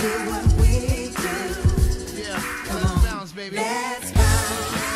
do what we do. Yeah, come on, sounds, baby. Let's go.